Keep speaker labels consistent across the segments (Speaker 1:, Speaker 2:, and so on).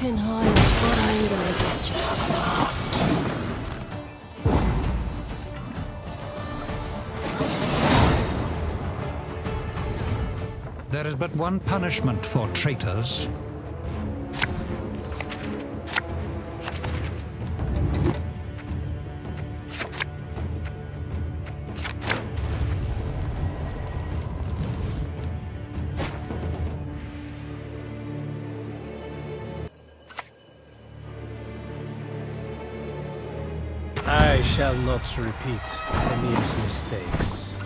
Speaker 1: can hide, but I'm gonna get you.
Speaker 2: There is but one punishment for traitors,
Speaker 3: I'll not repeat Amir's mistakes.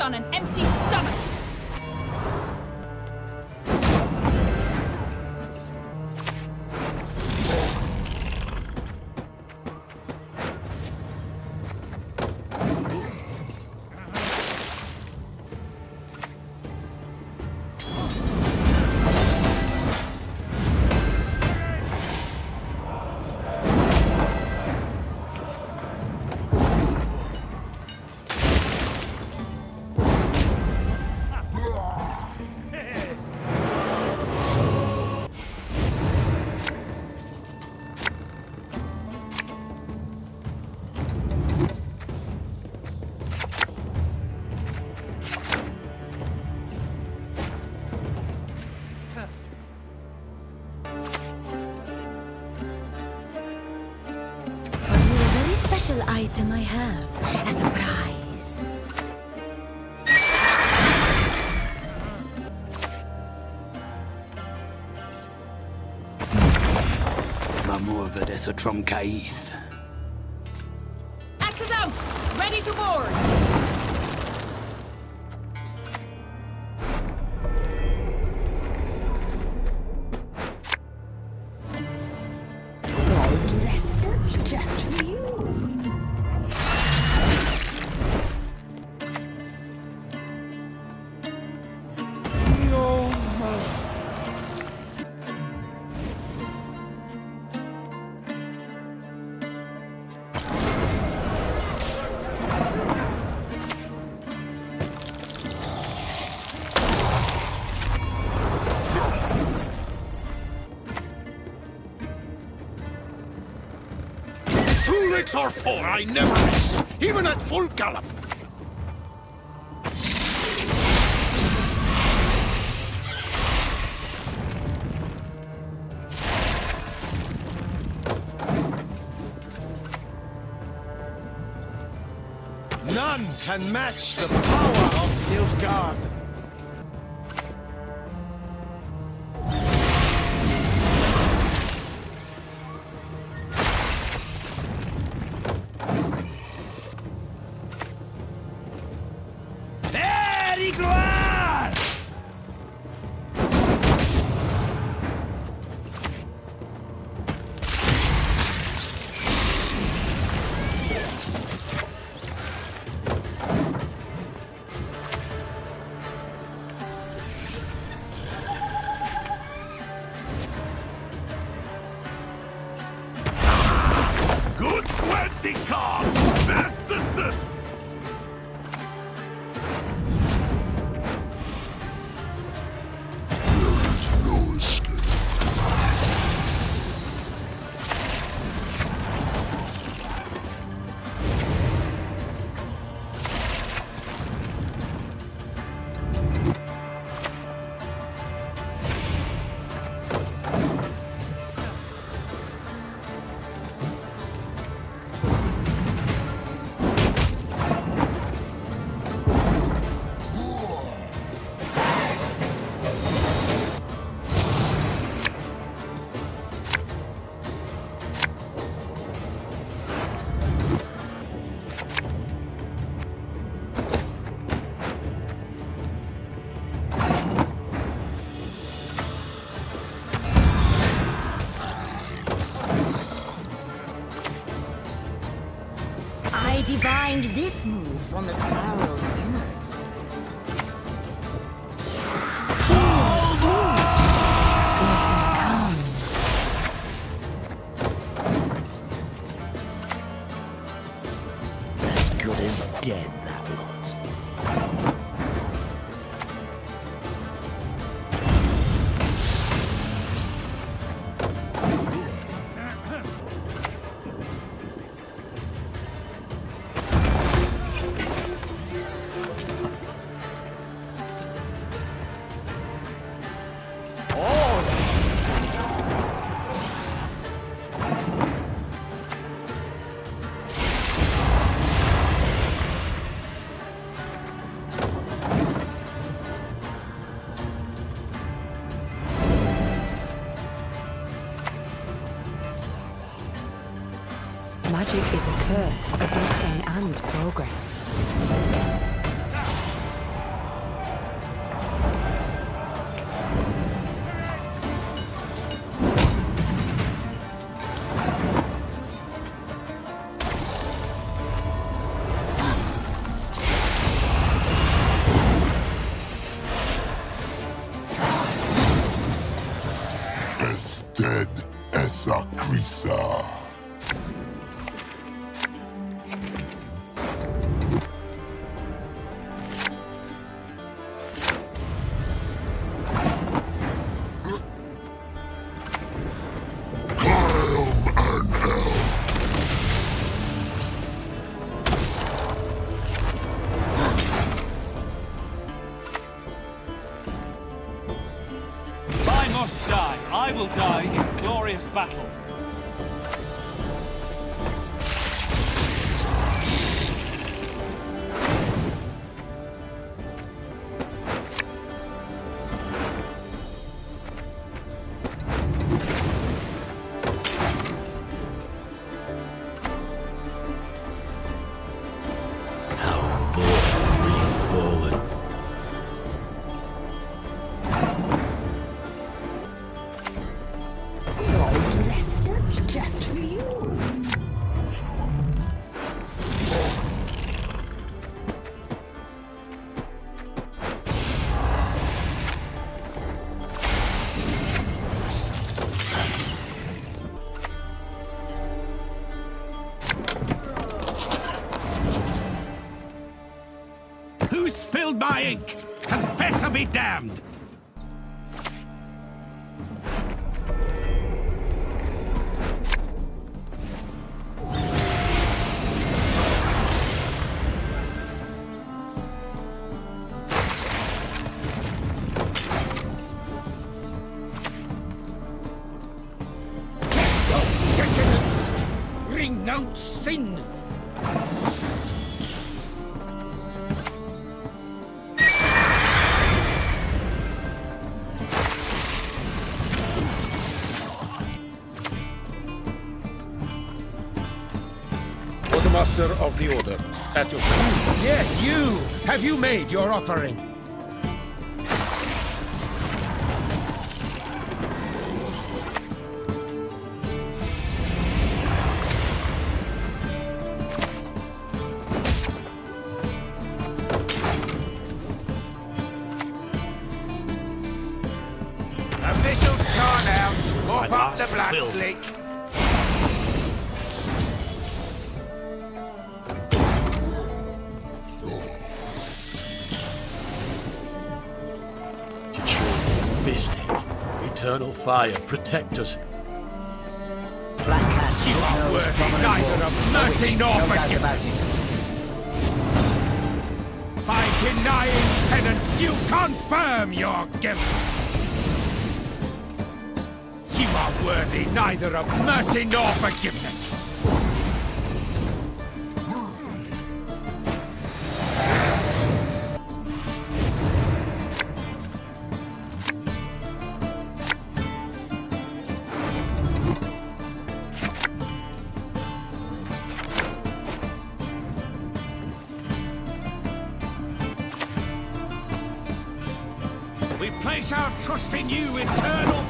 Speaker 4: on an empty stomach!
Speaker 1: have a surprise.
Speaker 5: Mamurvad is
Speaker 6: a Tromkaith. before, I never miss, even at full gallop. None can match the power of Nilfgaard.
Speaker 7: This
Speaker 5: move from a sparrow's
Speaker 7: as
Speaker 8: a
Speaker 9: Crisa.
Speaker 7: be damned!
Speaker 9: Renounce sin!
Speaker 10: Of the Order, at your service.
Speaker 9: Yes, you! Have you made your offering? Officials turn out. Mop up the blood slick.
Speaker 11: Eternal fire, protect us.
Speaker 9: Black Cat, you are worthy neither of mercy nor forgiveness. By denying penance, you confirm your guilt. You are worthy neither of mercy nor forgiveness. Trust in you, eternal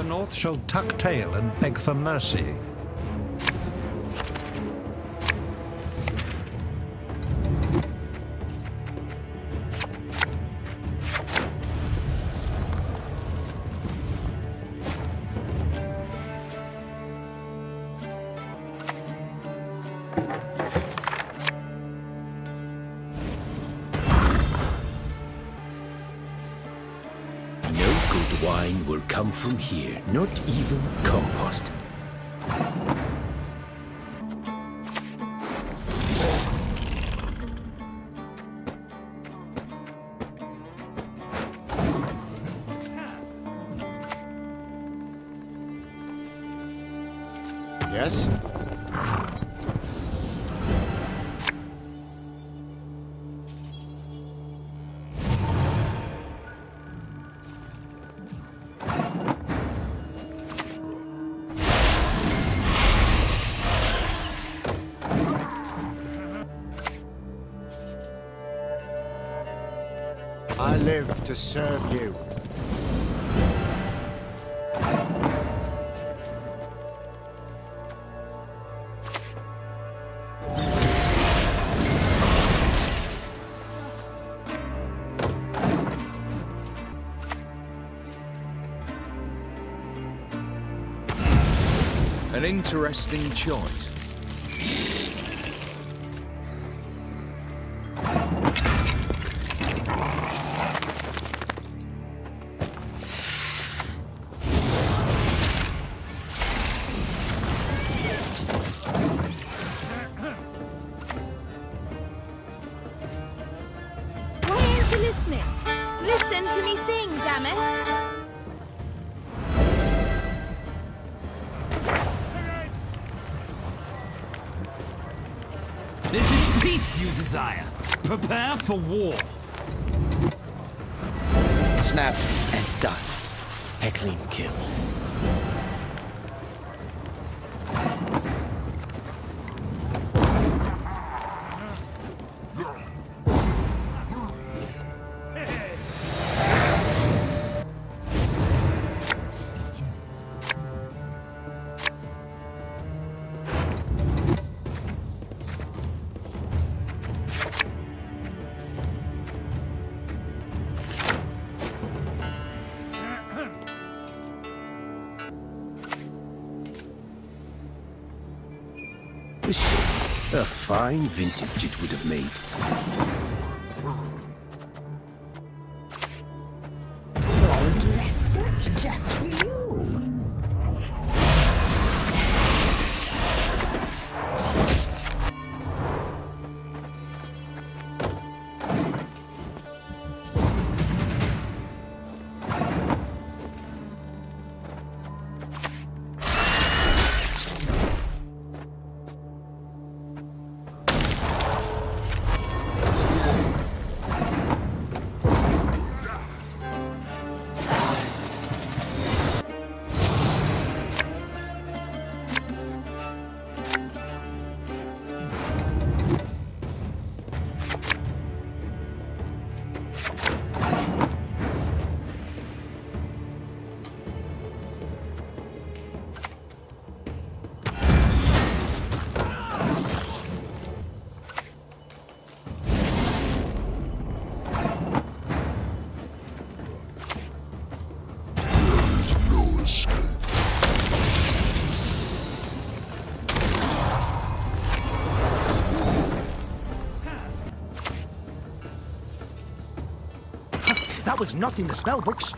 Speaker 2: The North shall tuck tail and beg for mercy.
Speaker 11: From here, not even compost.
Speaker 10: Yes? To serve you.
Speaker 12: An interesting choice.
Speaker 13: Desire, prepare for war.
Speaker 11: Snap and done. Clean kill. Fine vintage it would have made.
Speaker 10: Was not in the spell books.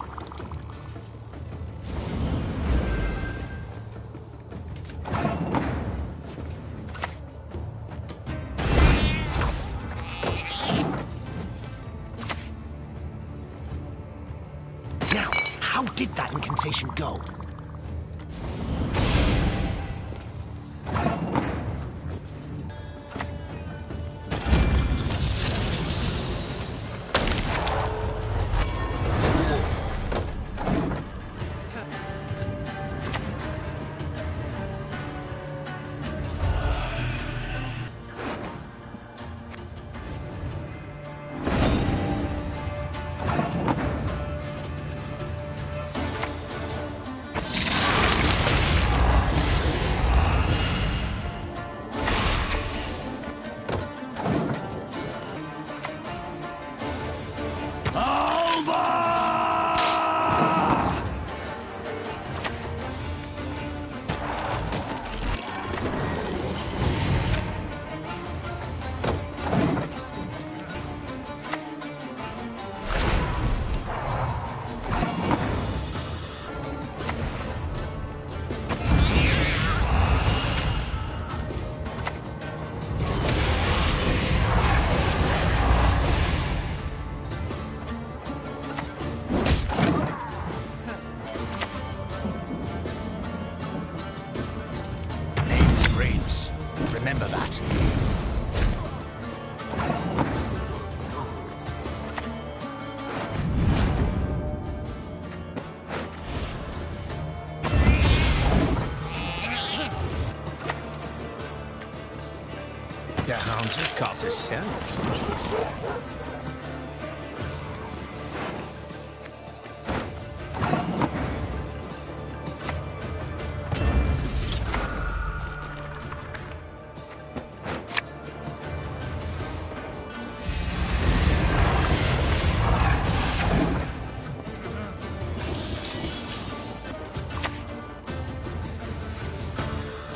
Speaker 3: Hounds a scent.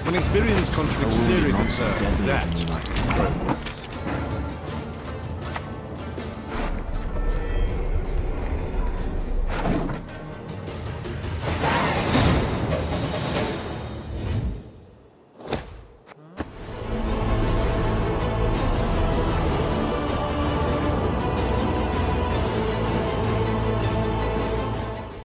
Speaker 14: An experience contradicts theory concerns that.